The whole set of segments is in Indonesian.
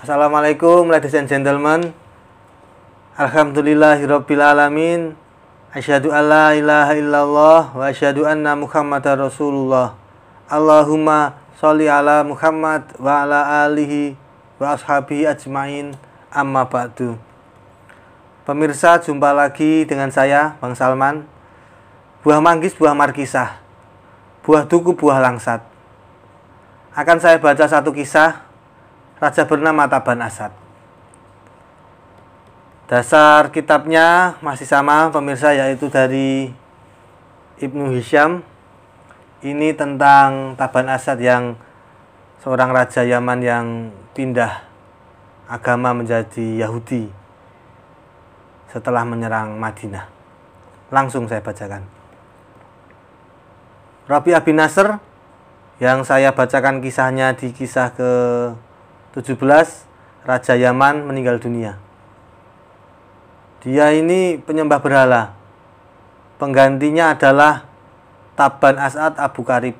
Assalamualaikum ladies and gentlemen. Alhamdulillahirabbil alamin. Asyhadu alla ilaha illallah wa asyhadu anna Muhammadar Rasulullah. Allahumma sholli ala Muhammad wa ala alihi wa ashabihi ajmain. Amma ba'du. Pemirsa, jumpa lagi dengan saya, Bang Salman. Buah manggis, buah markisah. Buah duku, buah langsat. Akan saya baca satu kisah Raja bernama Taban Asad. Dasar kitabnya masih sama pemirsa yaitu dari Ibnu Hisham. Ini tentang Taban Asad yang seorang raja Yaman yang pindah agama menjadi Yahudi setelah menyerang Madinah. Langsung saya bacakan. Rabi'ah bin Nasr yang saya bacakan kisahnya di kisah ke 17 Raja Yaman meninggal dunia. Dia ini penyembah berhala. Penggantinya adalah Taban Asad Abu Karib.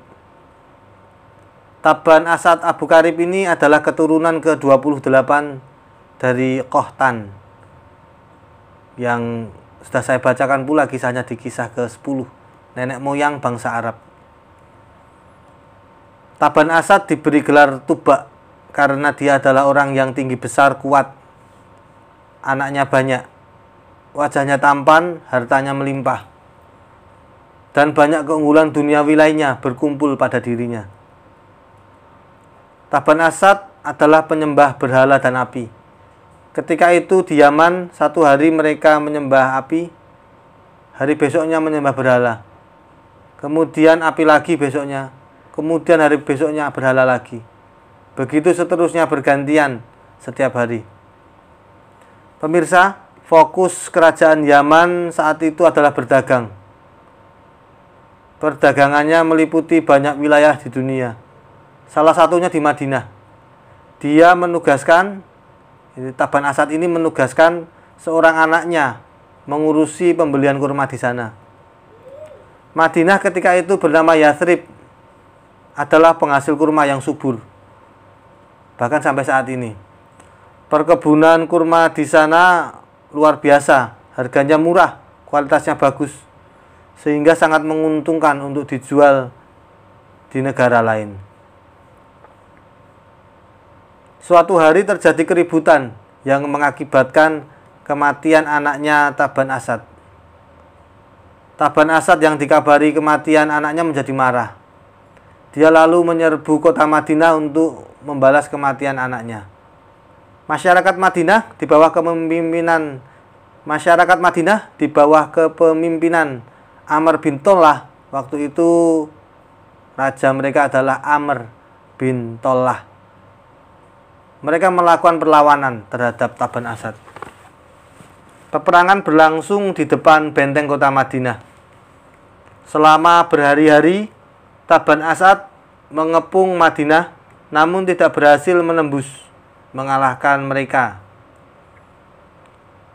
Taban Asad Abu Karib ini adalah keturunan ke-28 dari Kohtan yang sudah saya bacakan pula kisahnya di kisah ke-10 nenek moyang bangsa Arab. Taban Asad diberi gelar Tubak karena dia adalah orang yang tinggi besar kuat. Anaknya banyak wajahnya tampan, hartanya melimpah, dan banyak keunggulan duniawi lainnya berkumpul pada dirinya. Taban Asad adalah penyembah berhala dan api. Ketika itu di Yaman, satu hari mereka menyembah api, hari besoknya menyembah berhala. Kemudian api lagi besoknya, kemudian hari besoknya berhala lagi. Begitu seterusnya bergantian setiap hari. Pemirsa, fokus kerajaan Yaman saat itu adalah berdagang. Perdagangannya meliputi banyak wilayah di dunia. Salah satunya di Madinah. Dia menugaskan, Taban Asad ini menugaskan seorang anaknya mengurusi pembelian kurma di sana. Madinah ketika itu bernama Yathrib adalah penghasil kurma yang subur. Bahkan sampai saat ini. Perkebunan kurma di sana luar biasa, harganya murah, kualitasnya bagus, sehingga sangat menguntungkan untuk dijual di negara lain. Suatu hari terjadi keributan yang mengakibatkan kematian anaknya Taban Asad. Taban Asad yang dikabari kematian anaknya menjadi marah. Dia lalu menyerbu kota Madinah untuk membalas kematian anaknya. Masyarakat Madinah di bawah kepemimpinan masyarakat Madinah di bawah kepemimpinan Amr bin Tollah waktu itu raja mereka adalah Amr bin Tollah. Mereka melakukan perlawanan terhadap Taban Asad. Peperangan berlangsung di depan benteng kota Madinah. Selama berhari-hari, Taban Asad mengepung Madinah namun tidak berhasil menembus mengalahkan mereka.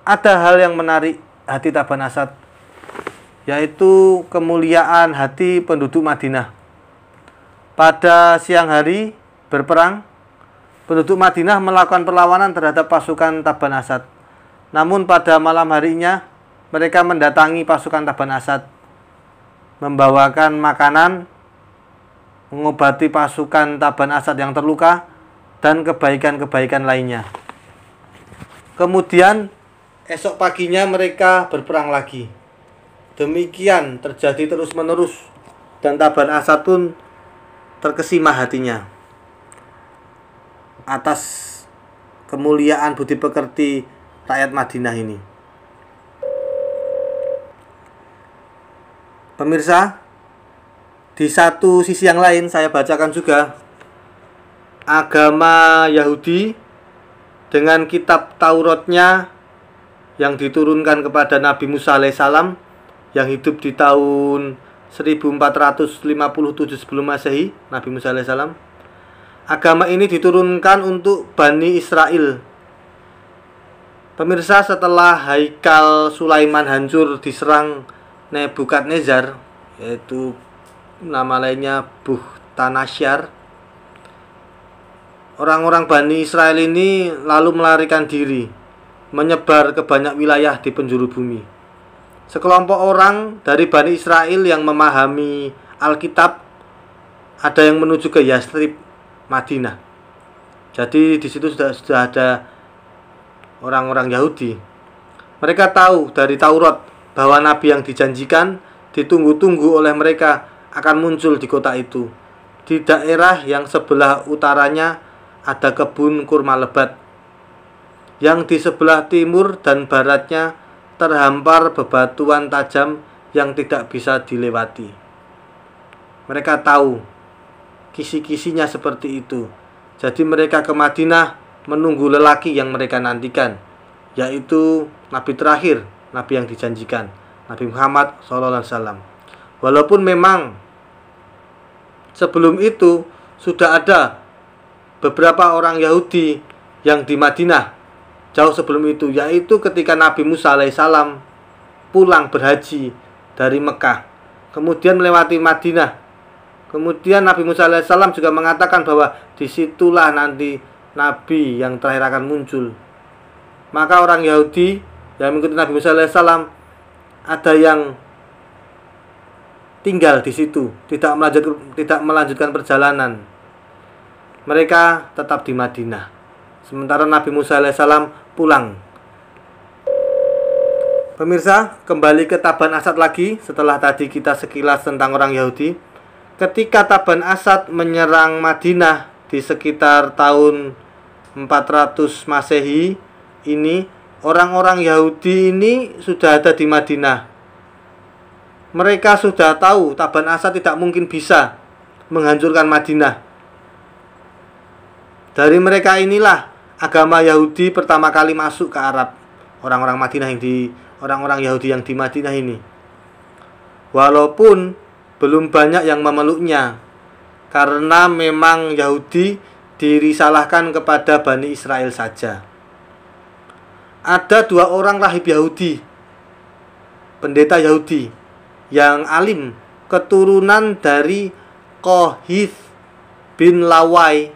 Ada hal yang menarik hati Taban Asad, yaitu kemuliaan hati penduduk Madinah. Pada siang hari berperang, penduduk Madinah melakukan perlawanan terhadap pasukan Taban Asad. Namun pada malam harinya, mereka mendatangi pasukan Taban Asad, membawakan makanan, mengobati pasukan Taban Asad yang terluka, dan kebaikan-kebaikan lainnya. Kemudian esok paginya mereka berperang lagi. Demikian terjadi terus-menerus dan Taban Asad pun terkesima hatinya atas kemuliaan budi pekerti rakyat Madinah ini. Pemirsa, di satu sisi yang lain saya bacakan juga agama Yahudi dengan kitab Tauratnya yang diturunkan kepada Nabi Musa alaihissalam yang hidup di tahun 1457 sebelum Masehi, Nabi Musa alaihissalam. Agama ini diturunkan untuk Bani Israel. Pemirsa setelah Haikal Sulaiman hancur diserang Nebukadnezar yaitu nama lainnya Buhtanasyar orang-orang Bani Israel ini lalu melarikan diri, menyebar ke banyak wilayah di penjuru bumi. Sekelompok orang dari Bani Israel yang memahami Alkitab ada yang menuju ke Yastrib, Madinah. Jadi di situ sudah sudah ada orang-orang Yahudi. Mereka tahu dari Taurat bahwa nabi yang dijanjikan ditunggu-tunggu oleh mereka akan muncul di kota itu. Di daerah yang sebelah utaranya ada kebun kurma lebat. Yang di sebelah timur dan baratnya terhampar bebatuan tajam yang tidak bisa dilewati. Mereka tahu kisi-kisinya seperti itu. Jadi mereka ke Madinah menunggu lelaki yang mereka nantikan, yaitu nabi terakhir, nabi yang dijanjikan, Nabi Muhammad SAW. Walaupun memang sebelum itu sudah ada beberapa orang Yahudi yang di Madinah jauh sebelum itu, yaitu ketika Nabi Musa alaihissalam pulang berhaji dari Mekah, kemudian melewati Madinah. Kemudian Nabi Musa alaihissalam juga mengatakan bahwa di situlah nanti nabi yang terakhir akan muncul. Maka orang Yahudi yang mengikuti Nabi Musa alaihissalam ada yang tinggal di situ, tidak melanjutkan tidak melanjutkan perjalanan. Mereka tetap di Madinah. Sementara Nabi Musa alaihissalam pulang. Pemirsa, kembali ke Taban Asad lagi setelah tadi kita sekilas tentang orang Yahudi. Ketika Taban Asad menyerang Madinah di sekitar tahun 400 Masehi ini orang-orang Yahudi ini sudah ada di Madinah. Mereka sudah tahu Taban Asad tidak mungkin bisa menghancurkan Madinah. Dari mereka inilah agama Yahudi pertama kali masuk ke Arab. Orang-orang Madinah yang di orang-orang Yahudi yang di Madinah ini. Walaupun belum banyak yang memeluknya karena memang Yahudi dirisalahkan kepada Bani Israel saja. Ada dua orang rahib Yahudi, pendeta Yahudi, yang alim, keturunan dari Kohith bin Lawai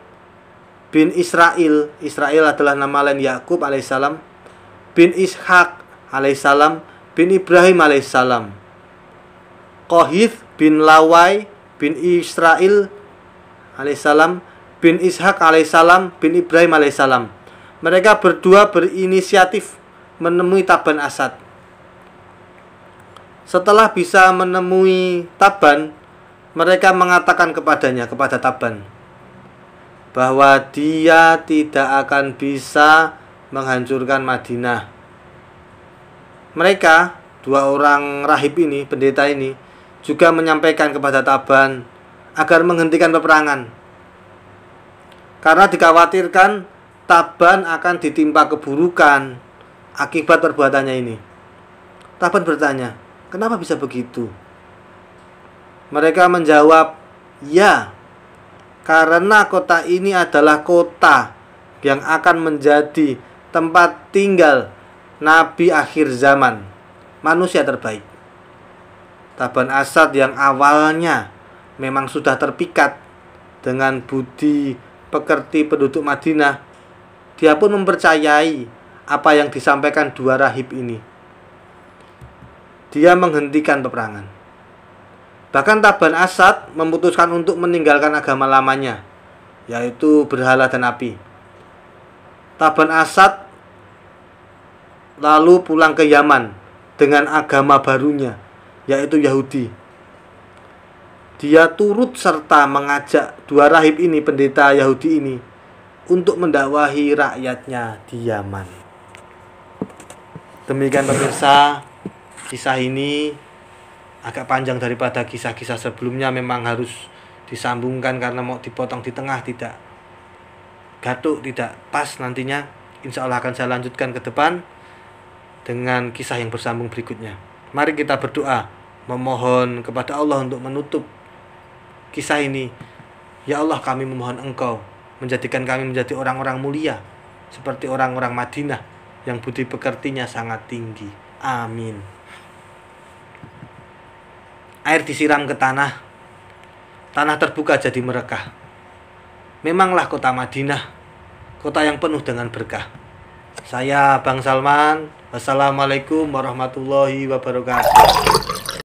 bin Israel. Israel adalah nama lain Yakub alaihissalam, bin Ishak alaihissalam, bin Ibrahim alaihissalam. Kohith bin Lawai bin Israel alaihissalam bin Ishak alaihissalam bin Ibrahim alaihissalam. Mereka berdua berinisiatif menemui Taban Asad. Setelah bisa menemui Taban, mereka mengatakan kepadanya, kepada Taban, bahwa dia tidak akan bisa menghancurkan Madinah. Mereka, dua orang rahib ini, pendeta ini, juga menyampaikan kepada Taban agar menghentikan peperangan karena dikhawatirkan Taban akan ditimpa keburukan akibat perbuatannya ini. Taban bertanya, "Kenapa bisa begitu?" Mereka menjawab, "Ya, karena kota ini adalah kota yang akan menjadi tempat tinggal nabi akhir zaman, manusia terbaik." Taban Asad yang awalnya memang sudah terpikat dengan budi pekerti penduduk Madinah, dia pun mempercayai apa yang disampaikan dua rahib ini. Dia menghentikan peperangan. Bahkan Taban Asad memutuskan untuk meninggalkan agama lamanya, yaitu berhala dan api. Taban Asad lalu pulang ke Yaman dengan agama barunya, yaitu Yahudi dia turut serta mengajak dua rahib ini, pendeta Yahudi ini, untuk mendakwahi rakyatnya di Yaman. Demikian pemirsa, kisah ini agak panjang daripada kisah-kisah sebelumnya memang harus disambungkan karena mau dipotong di tengah tidak gatuk tidak pas nantinya insya Allah akan saya lanjutkan ke depan dengan kisah yang bersambung berikutnya mari kita berdoa memohon kepada Allah untuk menutup kisah ini. Ya Allah kami memohon Engkau menjadikan kami menjadi orang-orang mulia seperti orang-orang Madinah yang budi pekertinya sangat tinggi. Amin. Air disiram ke tanah. Tanah terbuka jadi merekah. memanglah kota Madinah, kota yang penuh dengan berkah. Saya Bang Salman. Wassalamualaikum warahmatullahi wabarakatuh.